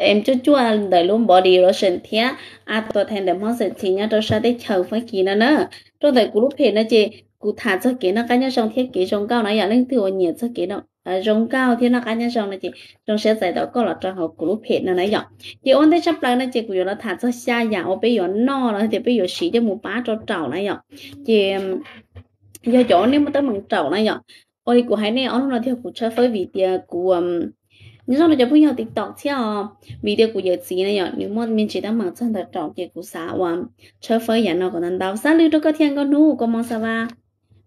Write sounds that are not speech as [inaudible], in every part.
em cho chua đời luôn body lotion thì sinh à tôi thành để món sinh thì nhá, tôi sẽ để chờ phải kỳ nữa nữa. Trong thời của lúc hiện nó chị cụ thả cho cái nó cá nhân trong thiết kế trong cao nó giờ lên từ nhiệt cho cái nó. À trong cao thì nó cá nhân trong nó chị trong sẽ giải đó có là trong học group hiện nó nãy giờ chị ôn thế sắp lại nó chị của nó thả cho xa nhà ô, bây giờ no rồi thì bây giờ xí cho một bát cho trầu này giờ chị giờ chỗ nếu mà tới bằng trầu này giờ ôi của hai này ông nó theo cụ chơi với vị à, tia của nhưng sau này cho video của giờ gì này nhở nếu mà mình chỉ đang mở chân thật trọng thì của xã và chơi phơi nhà nó còn đang đào xã lưu cho cái thiên con nu có mong sao ba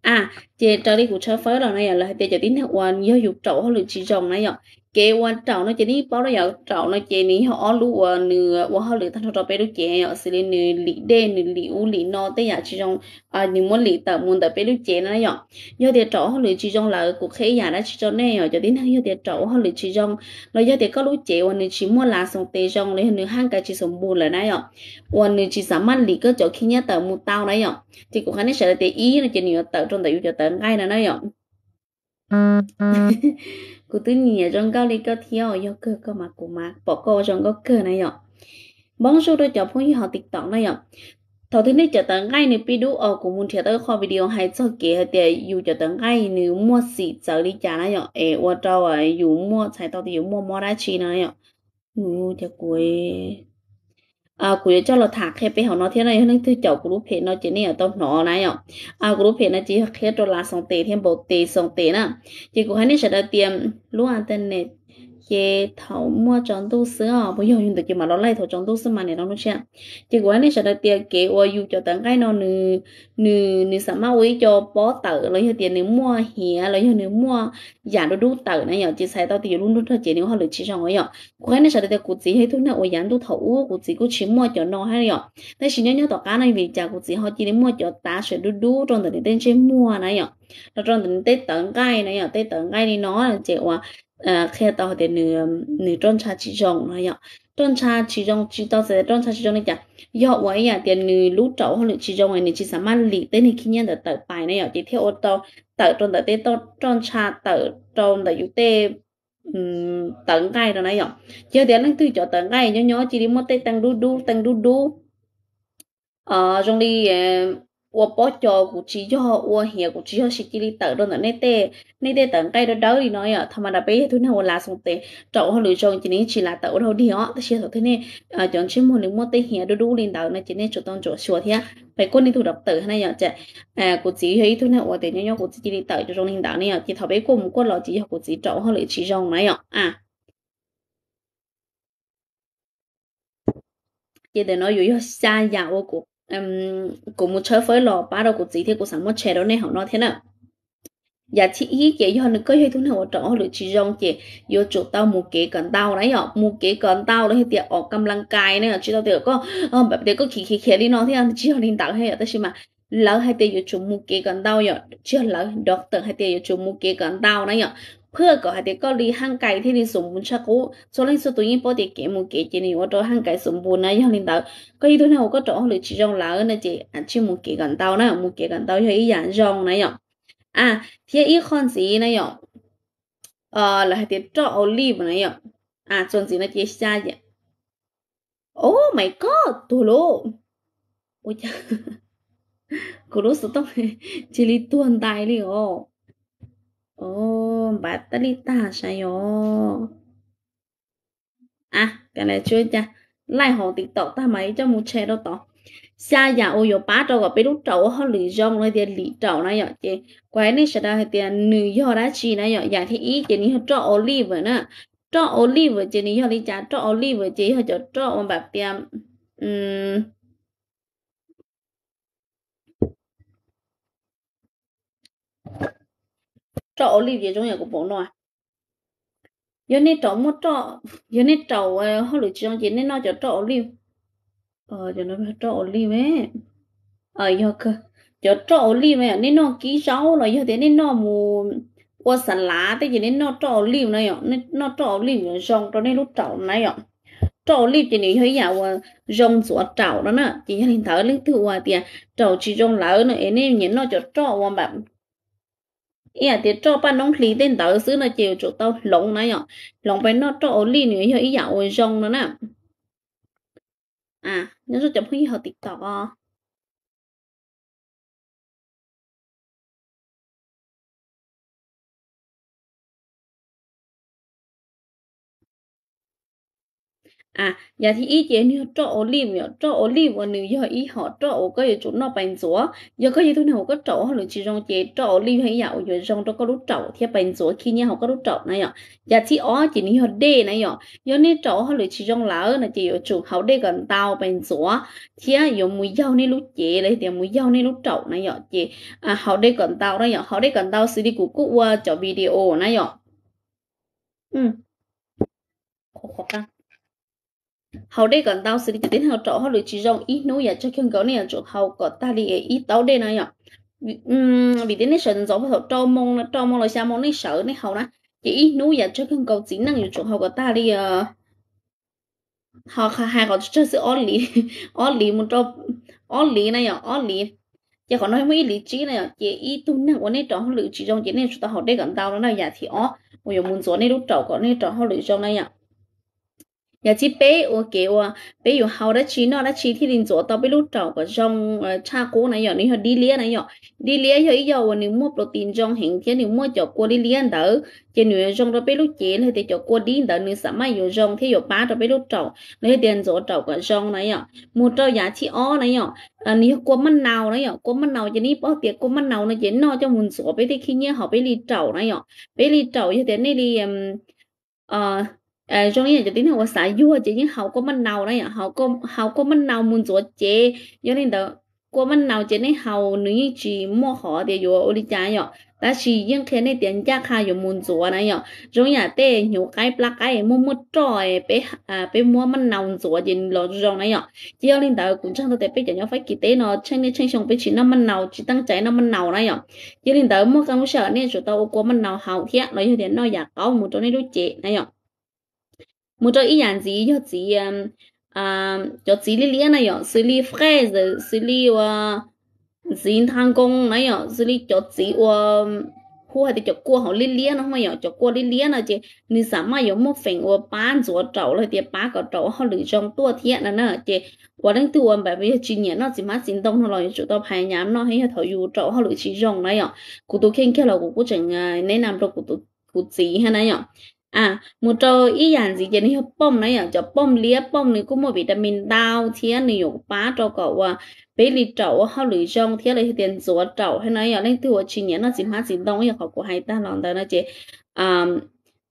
à chị trở đi của chơi phơi rồi này là để cho tin theo quan nhớ dục trậu hay là chỉ trồng này nhở kế quan trọng nó chỉ đi, bao đó giờ trọng nó chỉ đi, họ lu à nửa và họ lựa thằng trò bé lúc trẻ họ xử lý nửa lì đê, nửa lì u lì no tới nhà chỉ trong à những món lì tờ muốn tờ bé lúc trẻ nó nhở. Do thì trọ họ lựa chỉ trong là cuộc khế nhà đã chỉ trong này nhở, cho đến hay do thì trọ họ lựa chỉ trong nó do thì có lúc trẻ và nửa chỉ mua lá sống tê trong lấy, nửa hang cái chỉ sống buồn là này nhở. Và nửa chỉ sắm ăn lì cơ chỗ khi nhớ tờ mua tao này nhở. Thì cũng khá nên sẽ là ý nó chỉ nửa tờ trong tờ cho tờ ngay là nó nhở cô tư nhỉ trong cao lý cao thiếu yêu cơ cơ mà cô mà bỏ cô trong có cơ này ạ bóng số đôi chọn phong như họ tiktok này ạ thầu thứ này chờ tới ngay nếu bị đủ ở của muốn thiệt tới kho video hay cho kia thì dù chờ tới ngay nếu mua xì giờ đi trả này ạ ê qua trâu à dù mua xài tao thì dù mua mua ra chi này ạ ừ thì cuối à cụ cho là thạc khi bé họ nó thế này nó thứ chậu của lúc nó chỉ này ở trong nó này ạ. À của lúc nó chỉ khi cho là song tệ, thêm bộ tệ song tệ nè. Chỉ của hắn sẽ đã tiêm luôn internet chế thầu mua trong tu sữa bây giờ dùng được chứ mà nó lấy thầu trong tu sữa mà này nó nó xem chứ quá này sẽ là tiền kế ô dù cho tận cái nó nư nư nư sắm máu ấy cho bó tử lấy cho tiền nếu mua hìa lấy cho nếu mua giả đồ đủ tử này nhở chỉ sai tao tiền luôn luôn thôi chỉ nếu họ lựa chỉ trong ấy nhở quá này sẽ là tiền cụ chỉ hay thuốc nào ô giảm tu thầu cụ chỉ cụ chỉ mua cho nó hay nhở thế chỉ nhớ nhớ tao cá này vì chả cụ chỉ họ chỉ để mua cho ta sẽ đủ đủ trong tình tên trên mua này nhở nó trong tình tết tận cái này nhở tết tận cái đi nó là chị à khi tao thì nửa nửa trôn cha chỉ rong nó vậy trôn cha chỉ rong chỉ tao sẽ trôn cha chỉ rong này chả do vậy à tiền nửa lũ trâu hoặc là chỉ rong này chỉ sắm ăn lì tới này khi nhận được tờ bài này vậy chỉ theo ô tô tờ trôn tờ tê tao trôn cha tờ trôn tờ ưu tê tận ngay rồi này vậy giờ tiền nó từ cho tận ngay nhớ nhớ chỉ đi mua tê tăng đu đu tăng đu đu ờ trong đi 我包教估计要我现估计要是几里等着呢，那得那得等该着等里呢呀，他们那边头那我拉送的，找我旅中今年去拉等头的哦，但是头头呢啊，讲起么你么得现都都领导呢，今年主动做说天，phải quân đi thu độc tử này ya chạy à cụ chỉ thấy thu này ở tiền nhau cụ chỉ đi tới cho trong领导này ya chỉ thầu bé cùng quân lo chỉ cụ chỉ trâu hơn lại chỉ trong này ya à chỉ để nói dù xa nhà của cụ um, của một chơi với lò ba đầu của chị thì cũng sáng một trẻ đó này họ nói thế nào? Dạ chị ý chị do nó có hơi thú nào trọ được chị rong chị. Vô chỗ tao một kế cần tao đấy ạ. Một kế cần tao đấy thì ở cầm lăng cài này chỉ tao thì có ờ, bạn để có khí khí khí đi nói thì anh chỉ họ liên tạo hay là tới mà lỡ hai tiền vô chỗ một kế cần tao nhở, chưa lỡ doctor hai tiền vô chỗ một kế cần tao đấy nhở พื่อก็ให้ก็ลีห่างไกลที่ดีสมบูรณ์ชักกูส่วนเรื่องสุดตัวยิ่งปอดีเกมูเกจีนี่ว่าตัวห่างไกลสมบูรณ์นะยังลินดาก็ยี่ตัวนี้ก็จะเอาหรือจีจงลาวนะจีอันชิมูเกกันเตานะมูเกกันเตาให้อีหยานจงนะยองอ่ะที่อีคอนสีนะยองเอ่อแล้วให้เดี๋ยวจะเอาลีบนะยองอ่ะส่วนสีนะจีชาเยโอ้ my god ตัวโลโอ้ยกูรู้สึกต้องจิลิตัวตายเลยอ๋อ Ồ, bà ta đi ta sao yo À, cái này chưa cha Lại hồ tịch tọ ta mấy cho một xe đó tọ xa giả ô yo bá trâu gặp bé lúc trâu họ lì rong này thì lì trâu này vậy chị. Quái này sẽ ra thì nữ do đã chi này vậy. Dạ thì ý chị này họ cho olive nữa cho olive chị này họ đi trả cho olive chị họ cho cho bạc tiêm um trọ olive trong nhà của bố nó giờ nên trọ một trọ giờ nên trọ họ lựa chọn chỉ nên nó cho trọ olive ờ cho nó phải trọ olive ấy ờ giờ cơ cho trọ olive ấy nên nó kỹ rau rồi giờ thế nên nó mù qua sẵn lá thế chỉ nên nó trọ olive này ạ nên nó trọ olive xong cho nên lúc trọ này ạ trọ olive chỉ nên thấy nhà rong sủa trâu đó nè chỉ hình thở lên từ thì tiền trọ chỉ rong lỡ nữa nên nhìn nó cho trọ qua bạn ý à thì cho ba nông lý tên tớ xứ nó chiều chỗ tao lồng này nhở lồng bên nó cho ở lì nữa cho ý dạo rồi rong nó nè. À nhớ cho chấm khi họ tiktok. à à giờ thì ý chế như cho olive nhở cho olive và nếu giờ ý họ cho có gì chúng nó bánh chúa giờ có gì thôi nào có trậu họ chỉ trong chế cho olive hay dạo giờ trong đó có lúc trậu thì bánh chúa khi nhá họ có lúc trậu này nhở giờ thì ó chỉ như họ đê này nhở giờ nên trậu họ chỉ trong lá là chỉ ở chủ họ đê gần tao bánh chúa thì giờ mùi dâu nên lúc chế lấy thì mùi dâu nên lúc trậu này nhở chế à họ đê gần tao này nhở họ đê gần tao xử lý của cụ qua cho video này nhở ừ khó khăn hậu đây còn tao xử lý đến hậu trọ họ được chỉ rong ít núi ya cho khen gấu này, chỗ hậu có ta đi ít tao đây này nhở vì thế này sợ giống hậu trâu mông trâu mông là sao mông này sợ này hậu nè chỉ ít núi ya cho khen gấu chỉ năng chỗ hậu có ta đi họ hai họ chơi sự ó lý [laughs] ó lý một trâu ó lý này nhở ó lý. Chỉ còn nói mấy lý trí này chỉ ít tu năng của này trò họ lựa chỉ rong chỉ này ta hậu đây còn tao đó là ya thì ó bây giờ muốn gió này lúc trâu có này chỗ họ lựa rong này nhở nhà chị bé ô kiểu ô bé ở hậu đó chị, nó đã chị thì linh chỗ tao bé lúc trâu có trong ờ, cha cố này nhỏ nếu đi lia này nhỏ đi lia giờ giờ nếu mua protein trong hình thế nếu mua cho cô đi lia đỡ. Chỉ nếu trong đó bé lúc chế thì để cho cô đi đỡ, nếu sắm mai yêu trong thì yêu ba đó bé lúc trâu nếu tiền chỗ trâu có trong này nhỏ mua trâu giá chị ó này nhỏ à nếu cô mặn nào này nhỏ cô mặn nào chỉ ní bỏ tiền cô mặn nào nó chỉ nó cho muốn số bé thì khi nhớ họ bé đi trâu này nhỏ bé đi trâu như thế này đi ờ à trong này chỉ tính là xã vua chỉ những hậu có mình nào đấy hậu có hậu có mình nào muốn做chế cho nên đó có mình nào chỉ nên hậu nữ chỉ mua họ thì yo ở đi chơi yo ta chỉ những cái này tiền giá khá yo muốn 做 này yo trong nhà tê nhiều cái plak cái mua mua trọi bé à bé mua mình nào 做 thì lo trong này yo chỉ ở lên đó cũng chẳng được bé cho nhau phải kỳ tế nó chân này chân xong bé chỉ nó mình nào chỉ tăng trái nó mình nào này yo chỉ lên đó mua cái sợ nên chúng ta có mình nào hậu thiệt nó như thế nó giả có một chỗ này đối chế này yo Một chỗ ý dạng gì cho chị à cho chị lý lý này yo xử lý fraise xử lý wa xin thang công này yo xử lý cho chị wa khu hay thì cho qua họ lý lý nó không yo cho qua lý lý nó chị nên sao mà yo một phần wa bán chỗ trâu là thì bán cái trâu họ lựa trong tua thiện là nè chị wa đến tua bởi vì chị nhớ nó chỉ mà xin đông nó rồi chỗ tao phải nhắm nó hay thầu yu trâu họ lựa chỉ rong này yo cụ tôi khen kia là cụ cụ chẳng nên làm được cụ tôi cụ chỉ hay này yo à một trò ý dạng gì vậy nên bom này à cho bom lia bom này cũng một vitamin đau thế này có ba cho cậu à bé lì trậu họ lì rong thế này tiền rùa trậu hay nói à lên từ chi nhẽ nó chỉ má chỉ đông họ của hai ta lòng ta [laughs] nó chỉ à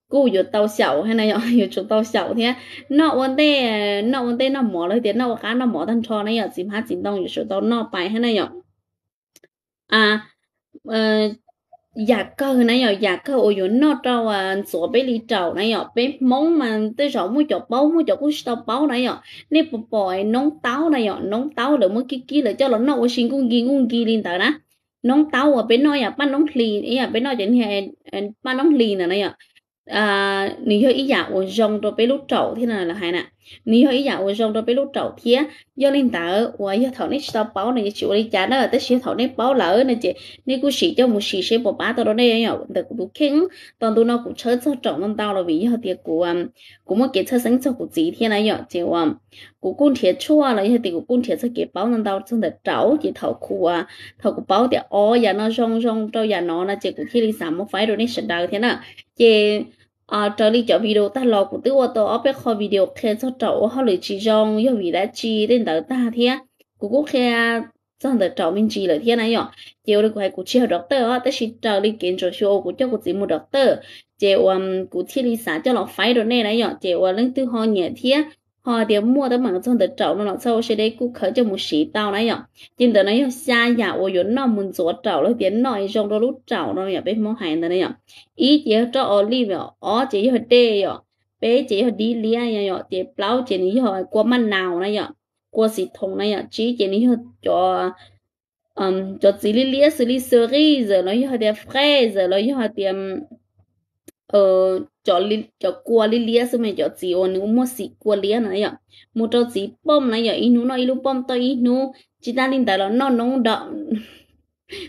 cô yo tàu xảo hay này yo chỗ tàu xảo thế nọ vấn đề nọ vấn đề nó mỏ lấy tiền nọ cá nó mỏ thân cho này ya chỉ má chỉ đông yo chỗ tàu nọ bài hay này à, à dạ cơ này giờ dạ cơ, ôi nó trâu à sủa bé li trâu này giờ bé móng mà tới rồi mua chọc báu mua chọc cũng tao báu này giờ. Nếu bộ bòi nón táo này giờ nón táo được mới kia kia là cho nó nó xin cũng ghi cũng ghi lên tờ đó. Nón táo à bé nói à bán nón lì ý à bé nói chuyện hè bán nón lì này giờ. À nếu hơi ý dạ ôi, rong rồi bé lúc trâu thế này là hay nè nếu hơi ý dạ ôi rong rồi bé lúc trâu thế do lên tờ ôi giờ thầu này tao báo này chịu đi trả đó tới sẽ thầu này báo lỡ này chị. Nếu cứ xỉ cho một xỉ sẽ bỏ bá tao đó đây nhở được, cũng khen toàn tôi nó cũng chơi cho trọng năm tao là vì giờ tiệc của um, cũng một cái chơi sáng cho của gì thế này nhở, chị à của con thiệt chua là như thì của con thiệt sẽ cái báo năm tao trong để cháu chị thầu khu à thầu của uh, báo thì ô giờ nó rong rong trâu, giờ nó là chị của khi đi sắm một phải rồi nên sẽ đào thế nào. Chị à trở lại cho video ta lò của tôi tôi ở bên kho video khen cho cháu họ lấy chỉ rong yêu vì đã chi đến tới ta thế cũng cô khen trong đỡ cháu mình chỉ lời thế này nhở? Chiều được của chiều học doctor á tới khi trở lại kiến cho show của cho của chị một doctor chiều um của thiên lý xã cho nó phải rồi này này nhở chiều lên tư họ nhẹ thế họ thì mua tới mà trong đợt trậu nó sau sẽ đây cũng khởi cho một sĩ tao này nhở nhưng đợt này xa nhà ô yến nó muốn chỗ trậu nó tiến nói trong đó lúc trậu nó nhở bên mong hành này nhở ý chỉ cho ở li nhở ở chỉ ở đê nhở bé chỉ ở đi lia nhở chỉ bao chỉ ní họ qua mặt nào này nhở qua sĩ thùng này nhở chỉ chỉ ní họ cho um cho chỉ li lia xử lý cerise nó họ để fraise nó họ để ờ cho li cho qua li lia xong cho chị ôn nếu mua xị qua lia này ạ mua cho chị bom này ạ inu nó ilu bom tới inu chỉ ta linh tại là nó nông đậm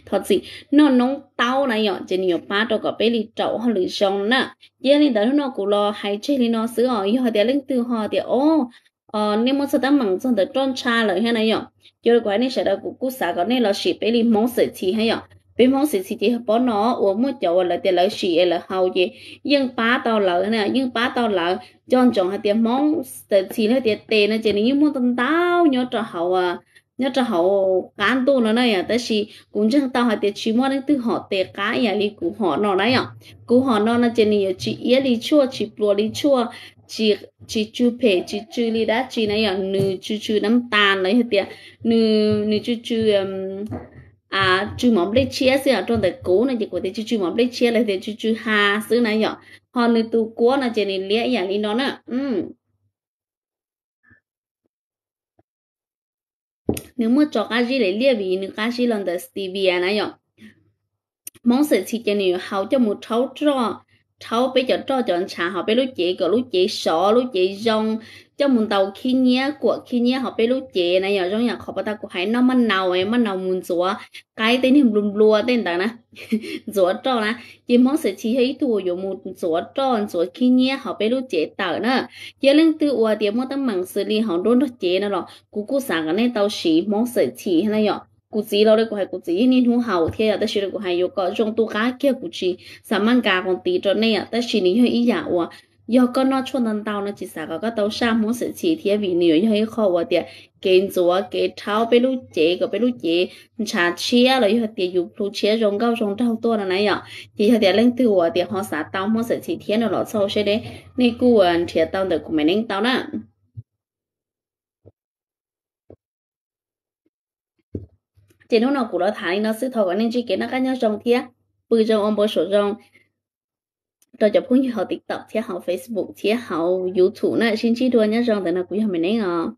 thật gì nó nóng tao này ạ chỉ nhiều ba đồ có bé li trậu họ lì sông nè giờ linh tại nó cũng lo hay chơi lên nó sửa ở họ để lên từ họ để ô ờ nếu muốn sao ta mặn xong để trôn cha lại thế này ạ giờ cái này sẽ là cũng cũng xả cái này là chỉ bé li mong sự chi hay ạ bên mong sĩ sĩ thì bỏ nó uống một chỗ là tiền lợi sĩ là hậu gì nhưng ba tao lợi nè nhưng ba tao lợi chọn chọn hai tiền mong sự chỉ là tiền tiền nó chỉ những muốn tao tao nhớ cho hậu à nhớ cho hậu cán tu nó này à tới sĩ cũng chẳng tao hai tiền chỉ mua đến từ họ tiền cá nhà đi cũng họ nó này à cũng họ nó là chỉ này chỉ yết đi chua chỉ bùa đi chua chỉ chỉ chú phê chỉ chú li đã chỉ này à nữ chú chú nắm tàn lấy hết tiền nữ nữ chú chú à chú mắm lấy chia xí ở trong đời cũ này chỉ có thể chú chú mắm lấy chia lại thì chú chú hà xứ này nhở. Họ nữ tu cố là chỉ nên lẽ nhà li nó nè ừ nếu mà cho cái gì để lấy vì nếu cái gì lần đời stevia này nhở, mong sẽ chỉ cho nhiều hậu cho một cháu cho thấu bây giờ cho chọn trà họ bây lúc chị có lúc chị sợ lúc chị rong. Cho muốn tàu khi nhé, của khi nhé họ bây lúc chị này, giờ rong nhà họ bắt ta của hãy nó mất nào ấy mất nào muốn rửa cái tên hiểm lùm lùa, tên đó nè. [laughs] Rửa cho nè. Chỉ mong sẽ chỉ thấy thua dù một rửa cho rửa khi nhé họ bây lúc chị tờ nè. Giờ lên từ ua tiếng mong tâm mạng xử lý họ đôn nó chị nè rồi cú cú sáng cái này tàu xí mong sẽ chỉ hay là cụ chỉ lo đấy của hai cụ chỉ nên hú hậu thế à, ta chỉ của hai yêu có trong tu cá kia cụ chỉ sắm mang cá còn tí cho này à, ta chỉ ní hơi ý giả à nó chôn đằng nó chỉ sao có tàu sa muốn sự chỉ thế vì nhiều hơi khó và tiệt kiến chúa cái tháo bên lúc chế cái bên lúc chế trả chia rồi hơi tiệt dục lúc chia rong cao rong trâu to là này à thì hơi tiệt lên từ và tiệt họ xả tàu muốn sự chỉ thế nó lọt sâu sẽ đấy nên cụ anh thiệt tàu được của mình nên tàu nè trên hôm nào cụ nó thả nó sư thọ còn nên chỉ kiến nó cá nhau rong thia bự rong ông bố sổ rong rồi chụp cũng như tiktok thia họ facebook thia họ youtube nữa xin chỉ đua nhau rong thì nó cũng không mình ấy ngờ.